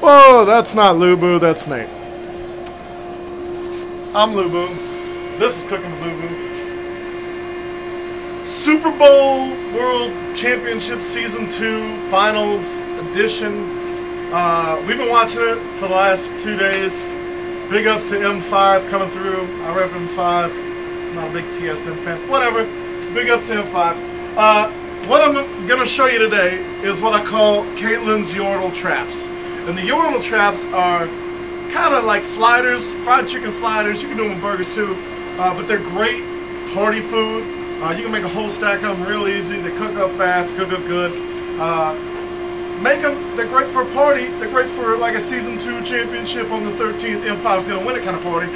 Whoa, that's not Lubu, that's Nate. I'm Lubu. This is Cooking with Lubu. Super Bowl World Championship Season 2 Finals Edition. Uh, we've been watching it for the last two days. Big ups to M5 coming through. I rep M5. I'm not a big TSM fan. Whatever. Big ups to M5. Uh, what I'm going to show you today is what I call Caitlyn's Yordle Traps. And the Yordle Traps are kind of like sliders, fried chicken sliders. You can do them with burgers too. Uh, but they're great party food. Uh, you can make a whole stack of them real easy. They cook up fast, cook up good. Uh, make them. They're great for a party. They're great for like a season two championship on the 13th. M5's gonna win it kind of party.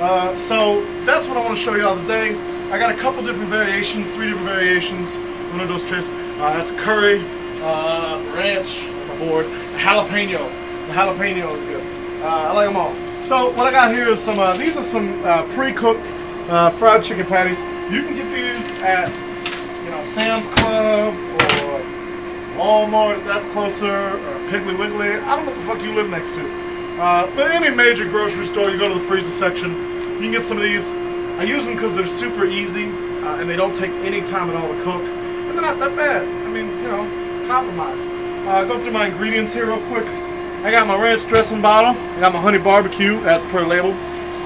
Uh, so that's what I want to show y'all today. I got a couple different variations, three different variations. One of those trays. Uh, that's curry, uh, ranch the board, jalapeno. The jalapeno is good. Uh, I like them all. So what I got here is some. Uh, these are some uh, pre-cooked uh, fried chicken patties. You can get these at you know Sam's Club or Walmart if that's closer, or Piggly Wiggly. I don't know what the fuck you live next to. Uh, but any major grocery store, you go to the freezer section, you can get some of these. I use them because they're super easy and they don't take any time at all to cook. And they're not that bad. I mean, you know, compromise. Uh, go through my ingredients here real quick. I got my ranch dressing bottle. I got my honey barbecue, as per label.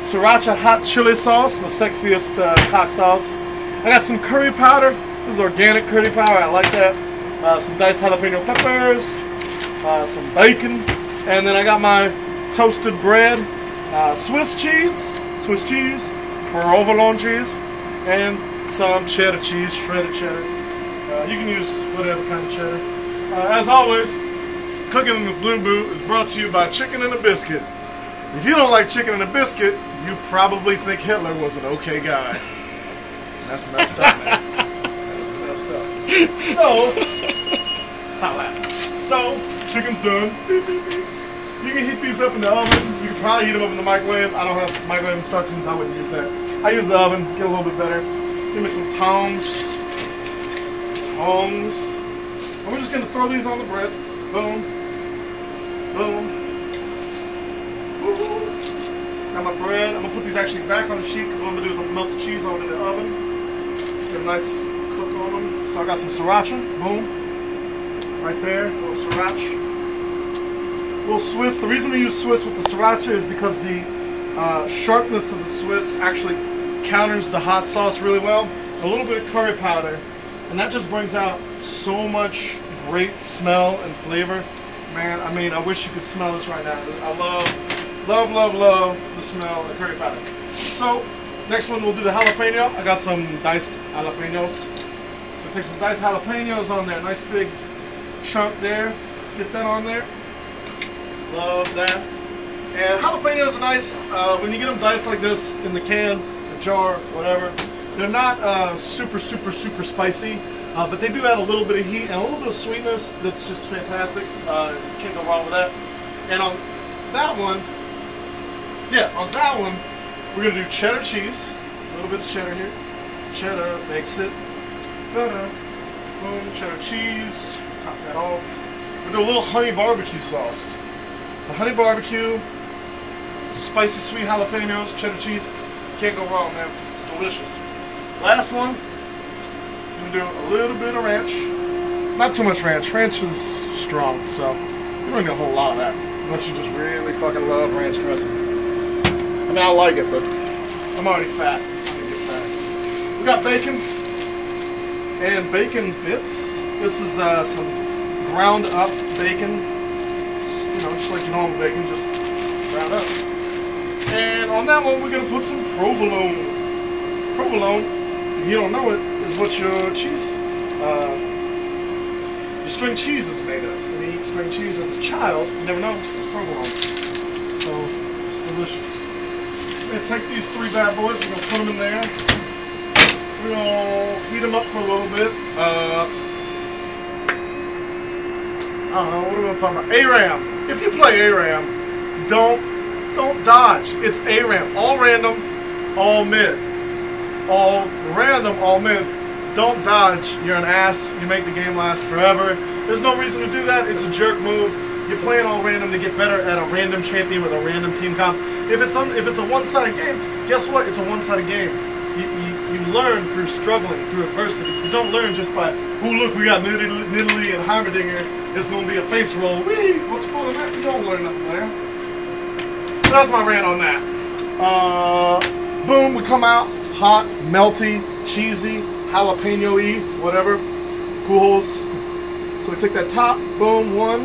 Sriracha hot chili sauce, the sexiest uh, cock sauce. I got some curry powder. This is organic curry powder. I like that. Uh, some diced jalapeno peppers, uh, some bacon, and then I got my toasted bread, uh, Swiss cheese, Swiss cheese, provolone cheese, and some cheddar cheese, shredded cheddar. Uh, you can use whatever kind of cheddar. Uh, as always, Cooking with Lubu is brought to you by Chicken and a Biscuit. If you don't like chicken and a biscuit, you probably think Hitler was an okay guy. That's messed up, man. That's messed up. So. So, chicken's done. You can heat these up in the oven. You can probably heat them up in the microwave. I don't have microwave instructions. I wouldn't use that. I use the oven. Get a little bit better. Give me some tongs. Tongs. And we're just going to throw these on the bread. Boom. Boom. Got my bread. I'm going to put these actually back on the sheet because what I'm going to do is I'm going to melt the cheese on in the oven. Get a nice cook on them. So I got some sriracha. Boom. Right there. A little sriracha. A little Swiss. The reason we use Swiss with the sriracha is because the uh, sharpness of the Swiss actually counters the hot sauce really well. A little bit of curry powder. And that just brings out so much great smell and flavor. Man, I mean, I wish you could smell this right now. I love, love, love, love the smell of curry powder. So, next one we'll do the jalapeno. I got some diced jalapenos. So take some diced jalapenos on there. Nice big chunk there. Get that on there. Love that. And jalapenos are nice uh, when you get them diced like this in the can, the jar, whatever. They're not uh, super, super, super spicy. Uh, but they do add a little bit of heat and a little bit of sweetness that's just fantastic. Uh, can't go wrong with that. And on that one, yeah, on that one, we're going to do cheddar cheese. A little bit of cheddar here. Cheddar makes it better. Boom, cheddar cheese. Top that off. We'll do a little honey barbecue sauce. The honey barbecue, spicy sweet jalapenos, cheddar cheese. Can't go wrong, man. It's delicious. Last one, I'm gonna do a little bit of ranch. Not too much ranch. Ranch is strong, so you don't need a whole lot of that. Unless you just really fucking love ranch dressing. I mean, I like it, but I'm already fat. Fat. We got bacon and bacon bits. This is uh, some ground up bacon. You know, just like your normal bacon, just ground up. And on that one, we're gonna put some provolone. Provolone, you don't know it, is what your cheese, uh, your string cheese is made of. When you eat string cheese as a child, you never know, it's provolone. So, it's delicious. We're going to take these three bad boys, we're going to put them in there. We're going to heat them up for a little bit. Uh, I don't know, what are we going to talk about? ARAM. If you play ARAM, don't, don't dodge. It's ARAM. All random, all mid all random, all mid. Don't dodge. You're an ass. You make the game last forever. There's no reason to do that. It's a jerk move. You're playing all random to get better at a random champion with a random team comp. If it's un, if it's a one-sided game, guess what? It's a one-sided game. You, you, you learn through struggling, through adversity. You don't learn just by, oh look, we got Nidalee and Heimerdinger. It's gonna be a face roll. Wee! What's fun in that? You don't learn nothing there. So that's my rant on that. Uh, boom, we come out hot, melty, cheesy, jalapeno-y, whatever. Cool so we take that top, boom, one,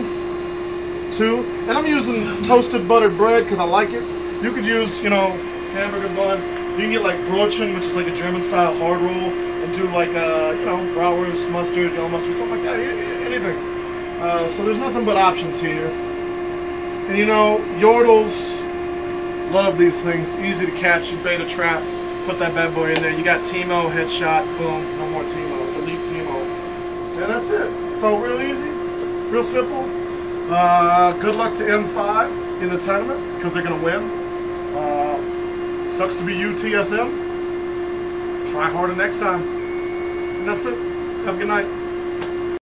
two, and I'm using toasted buttered bread because I like it. You could use, you know, hamburger bun. You can get like Brötchen, which is like a German style hard roll, and do like, uh, you know, bratwurst, mustard, yellow mustard, something like that, anything. Uh, so there's nothing but options here. And you know, Yordles, love these things, easy to catch, you bait a trap, put that bad boy in there. You got Teemo, headshot, boom, no more Teemo, delete Teemo. And that's it. So real easy, real simple. Uh, good luck to M5 in the tournament because they're going to win. Uh, sucks to be UTSM. Try harder next time. And that's it. Have a good night.